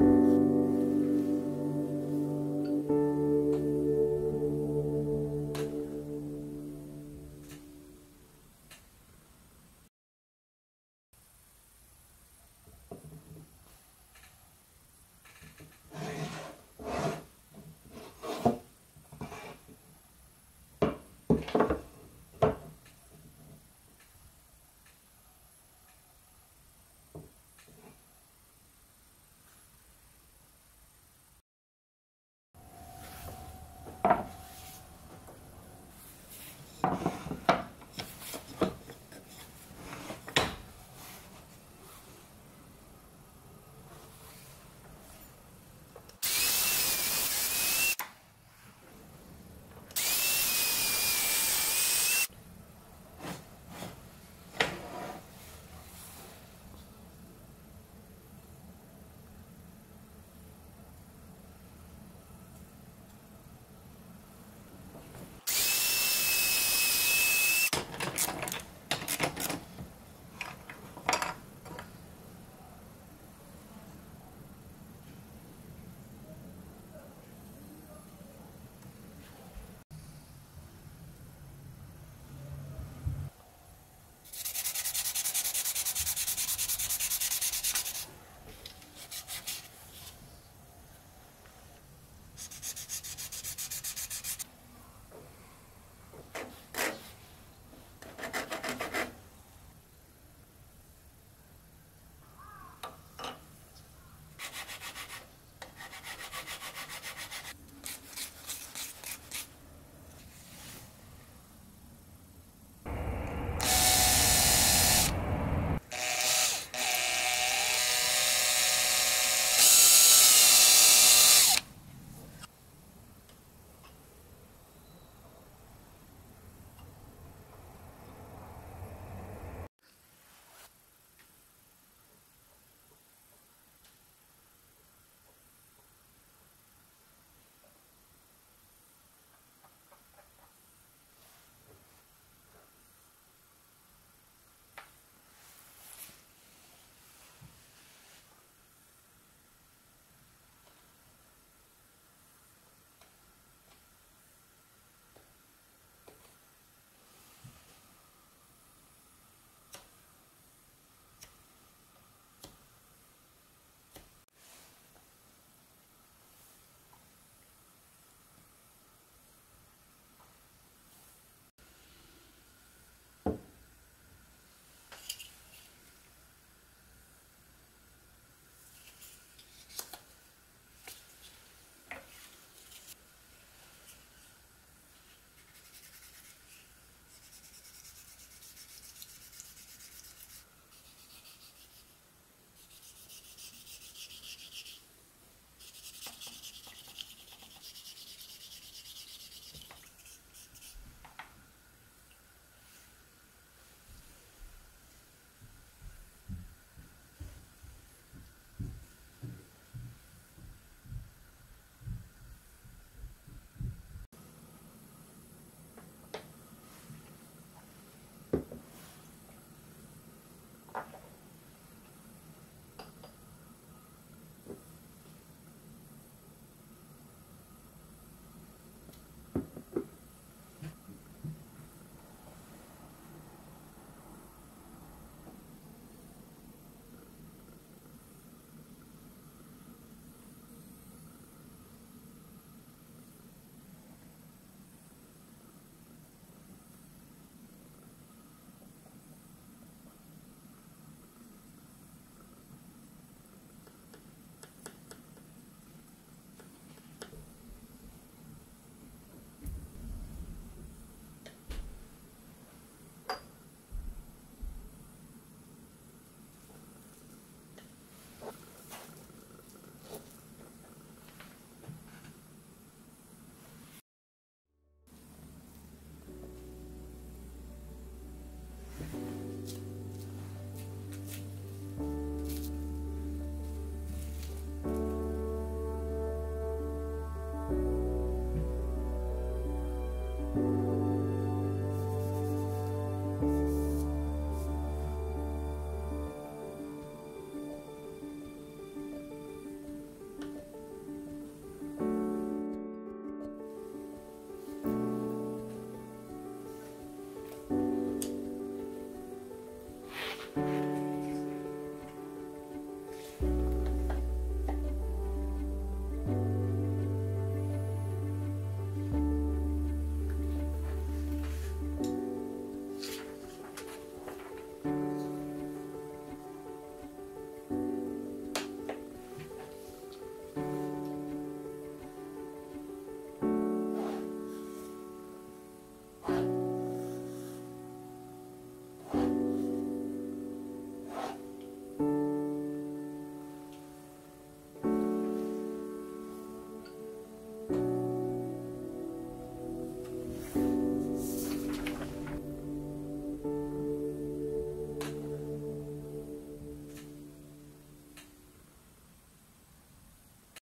了。